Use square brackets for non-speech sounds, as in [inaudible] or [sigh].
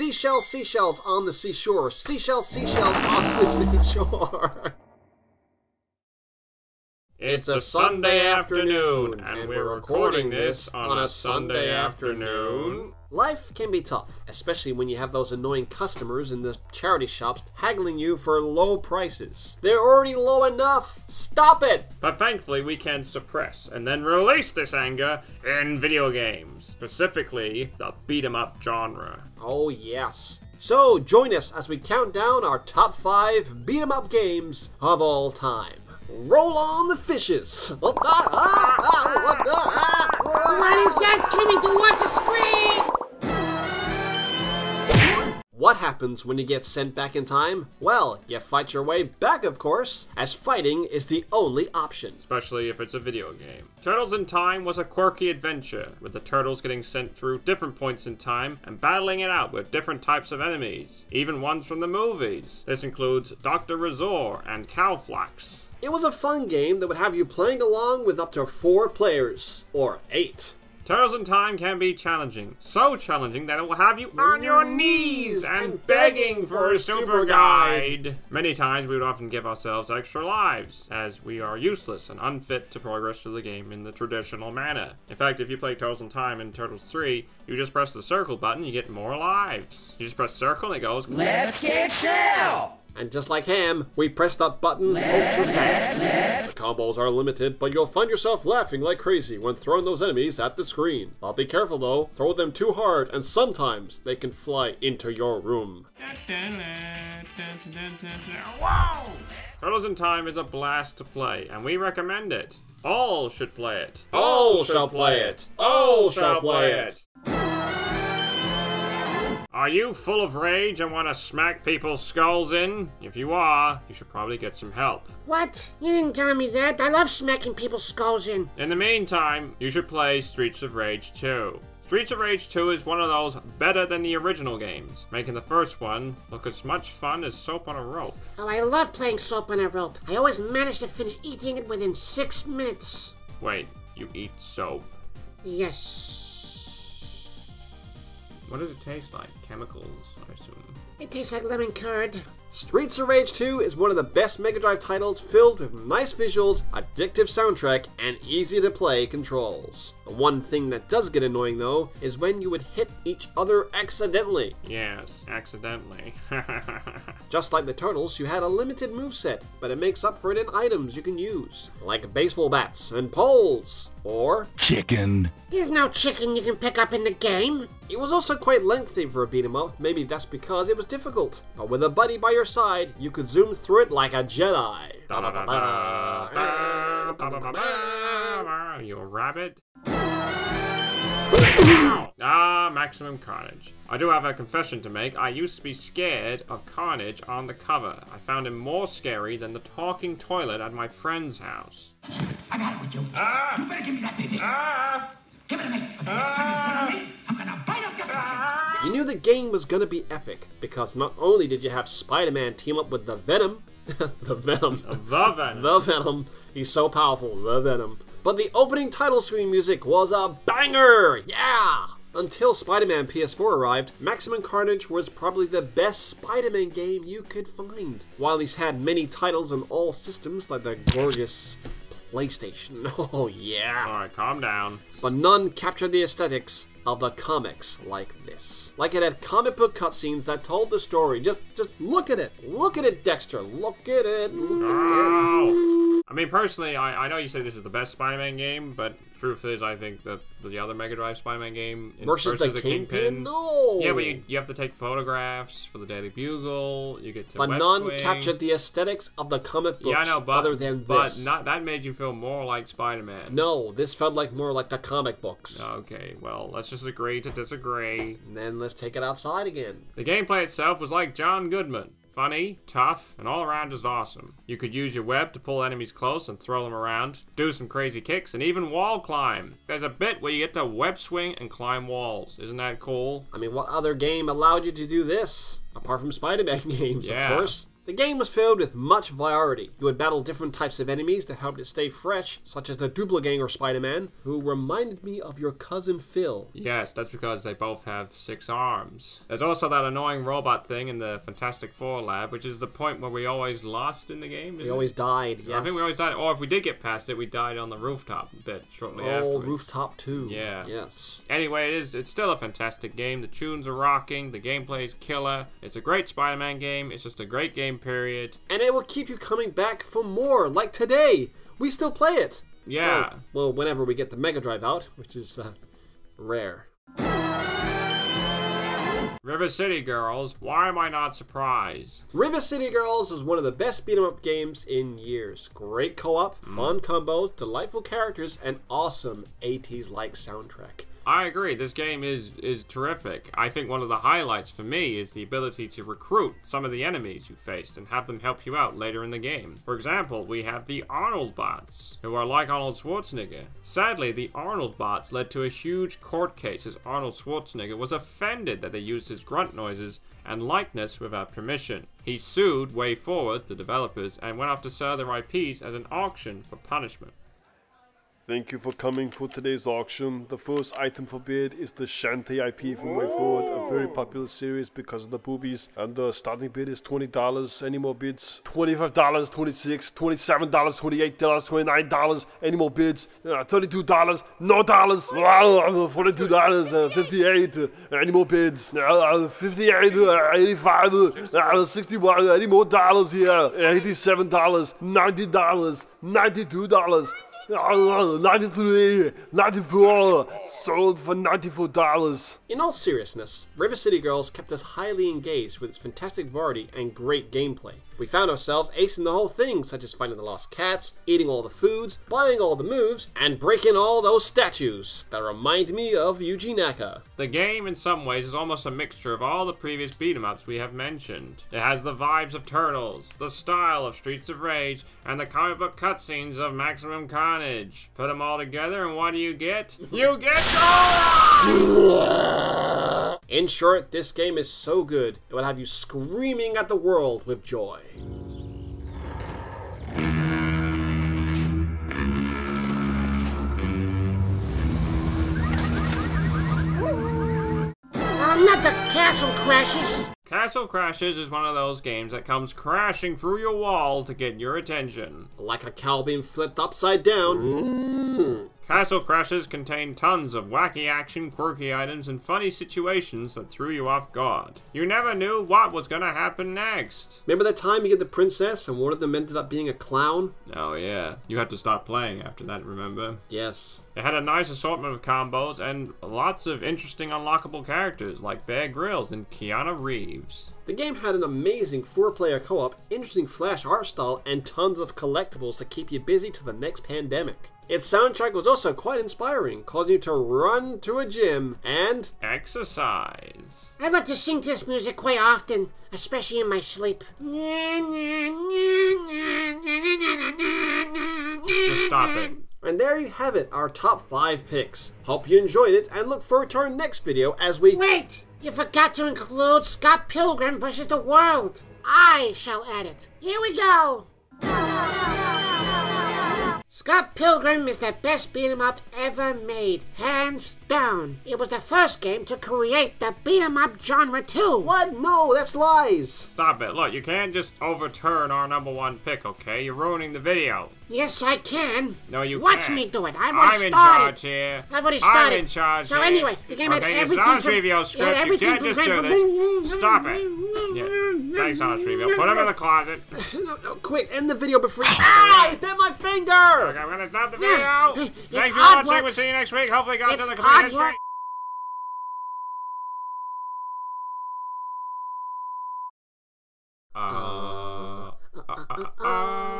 Seashells, seashells on the seashore. Seashells, seashells on the [laughs] seashore. It's a Sunday afternoon, and we're recording this on a Sunday afternoon. Life can be tough, especially when you have those annoying customers in the charity shops haggling you for low prices. They're already low enough. Stop it! But thankfully, we can suppress and then release this anger in video games, specifically the beat 'em up genre. Oh, yes. So join us as we count down our top five beat 'em up games of all time. Roll on the fishes! What the? What the? What is that coming towards the screen? What happens when you get sent back in time? Well, you fight your way back, of course, as fighting is the only option. especially if it's a video game. Turtles in Time was a quirky adventure, with the turtles getting sent through different points in time and battling it out with different types of enemies, even ones from the movies. This includes Dr. Razor and Calflax. It was a fun game that would have you playing along with up to four players, or eight. Turtles in Time can be challenging. So challenging that it will have you on your knees and begging for a super guide. Many times we would often give ourselves extra lives, as we are useless and unfit to progress through the game in the traditional manner. In fact, if you play Turtles in Time in Turtles 3, you just press the circle button, you get more lives. You just press circle and it goes. Let's get down! And just like Ham, we press that button ultra fast. The combos are limited, but you'll find yourself laughing like crazy when throwing those enemies at the screen. I'll be careful though, throw them too hard, and sometimes they can fly into your room. Wow! Turtles in Time is a blast to play, and we recommend it. All should play it. All shall play it. All shall play it. Are you full of rage and want to smack people's skulls in? If you are, you should probably get some help. What? You didn't tell me that. I love smacking people's skulls in. In the meantime, you should play Streets of Rage 2. Streets of Rage 2 is one of those better than the original games, making the first one look as much fun as soap on a rope. Oh, I love playing soap on a rope. I always manage to finish eating it within six minutes. Wait, you eat soap? Yes. What does it taste like? Chemicals, I assume. It tastes like lemon curd. Streets of Rage 2 is one of the best Mega Drive titles filled with nice visuals, addictive soundtrack, and easy to play controls. The one thing that does get annoying though is when you would hit each other accidentally. Yes, accidentally. [laughs] Just like the Turtles, you had a limited moveset, but it makes up for it in items you can use, like baseball bats and poles, or Chicken. There's no chicken you can pick up in the game. it was also quite lengthy for a beat 'em up, maybe that's because it was difficult. But with a buddy by your side, you could zoom through it like a Jedi. Are you a rabbit? ah, Maximum Carnage. I do have a confession to make. I used to be scared of Carnage on the cover. I found him more scary than the talking toilet at my friend's house. I got it with you. Ah! You better give me that baby. Ah! Give it to me. If you ah. me, I'm gonna bite off your pussy. You knew the game was gonna be epic, because not only did you have Spider-Man team up with the Venom, [laughs] the Venom, The Venom. the Venom, he's so powerful, the Venom, but the opening title screen music was a banger! Yeah! Until Spider-Man PS4 arrived, Maximum Carnage was probably the best Spider-Man game you could find. While he's had many titles on all systems like the gorgeous PlayStation, [laughs] oh yeah, Alright, calm down. but none captured the aesthetics of the comics like this. Like it had comic book cutscenes that told the story. Just just look at it. Look at it, Dexter. Look at it. Look at it. I mean, personally, I, I know you say this is the best Spider-Man game, but truth is, I think that the other Mega Drive Spider-Man game in- Versus, the, Kingpin? No. Yeah, but you, you have to take photographs for the Daily Bugle. You get to But web none swing. captured the aesthetics of the comic books Yeah, I know, but other than but this. not that made you feel more like Spider-Man. no, this felt like more like the comic books. Okay, well, let's just agree to disagree. And then let's take it outside again. The gameplay itself was like John Goodman. Funny, tough, and all around just awesome. You could use your web to pull enemies close and throw them around, do some crazy kicks, and even wall climb. There's a bit where you get to web swing and climb walls. Isn't that cool? I mean, what other game allowed you to do this? Apart from Spider-Man [laughs] games, Yeah. of course. The game was filled with much variety. You would battle different types of enemies that helped it stay fresh, such as the Doppelganger Spider-Man, who reminded me of your cousin Phil. Yes, that's because they both have six arms. There's also that annoying robot thing in the Fantastic Four lab, which is the point where we always lost in the game. We it? always died, yes. I think we always died, or if we did get past it, we died on the rooftop a bit shortly after. Oh, afterwards. Rooftop 2. Yeah. Yes. Anyway, it is it's still a fantastic game. The tunes are rocking, the gameplay is killer. It's a great Spider-Man game. It's just a great game period. And it will keep you coming back for more, like today. We still play it. Yeah. Well, well whenever we get the Mega Drive out, which is uh, rare. River City Girls, why am I not surprised? River City Girls is one of the best beat 'em up games in years. Great co-op, fun combos, delightful characters, and awesome 80s like soundtrack. I agree. This game is is terrific. I think one of the highlights for me is the ability to recruit some of the enemies you faced and have them help you out later in the game. For example, we have the Arnold bots, who are like Arnold Schwarzenegger. Sadly, the Arnold bots led to a huge court case as Arnold Schwarzenegger was offended that they used his grunt noises and likeness without permission. He sued WayForward, the developers, and went off to sell their IPs as an auction for punishment. Thank you for coming for today's auction. The first item for bid is the Shantae IP from WayForward, a very popular series because of the boobies. And the starting bid is $20. Any more bids? $25, $26, $27, $28, $29. Any more bids? Uh, $32, no dollars. Uh, $42, uh, 58 uh, Any more bids? Uh, 58 uh, 85 uh, 61 Any more dollars here? $87, $90, $92. 93, 94, sold for $94. In all seriousness, River City Girls kept us highly engaged with its fantastic variety and great gameplay. We found ourselves acing the whole thing, such as finding the lost cats, eating all the foods, buying all the moves, and breaking all those statues that remind me of Yuji Naka. The game, in some ways, is almost a mixture of all the previous beat 'em ups we have mentioned. It has the vibes of Turtles, the style of Streets of Rage, and the comic book cutscenes of Maximum Carnage. Put them all together, and what do you get? You get! [laughs] In short, this game is so good, it will have you screaming at the world with joy. Not the Castle Crashers. Castle Crashers is one of those games that comes crashing through your wall to get your attention. Like a cow being flipped upside down. Mm. Castle Crashers contain tons of wacky action, quirky items, and funny situations that threw you off guard. You never knew what was gonna happen next. Remember that time you get the princess and one of them ended up being a clown? Oh yeah, you had to stop playing after that, remember? Yes. It had a nice assortment of combos and lots of interesting unlockable characters like Bear Grylls and Keanu Reeves. The game had an amazing four player co op, interesting flash art style, and tons of collectibles to keep you busy to the next pandemic. Its soundtrack was also quite inspiring, causing you to run to a gym and Exercise. I love to sing this music quite often, especially in my sleep. Just stop it. And there you have it, our top 5 picks. Hope you enjoyed it and look forward to our next video as we Wait! You forgot to include Scott Pilgrim versus the World. I shall add it. Here we go. Scott Pilgrim is the best beat 'em up ever made, hands down. It was the first game to create the beat 'em up genre too. What? No, that's lies. Stop it. Look, you can't just overturn our number one pick, okay? You're ruining the video. Yes, I can. No, you Watch can't. me do it. I've already I'm in started. charge here. I've already started. I'm in charge So here. anyway, the game had okay, everything it's not from- a Trivio it script. had You can't from just do Grand- this. Stop it. Yeah. Thanks, Honest Review. Put him in the closet. No, no, quick, end the video before you. ah, I bit my finger! Okay, I'm gonna stop the video. It's Thanks for watching. Work. We'll see you next week. Hopefully, God's in the complete history. Work. Uh, uh, uh, uh, uh.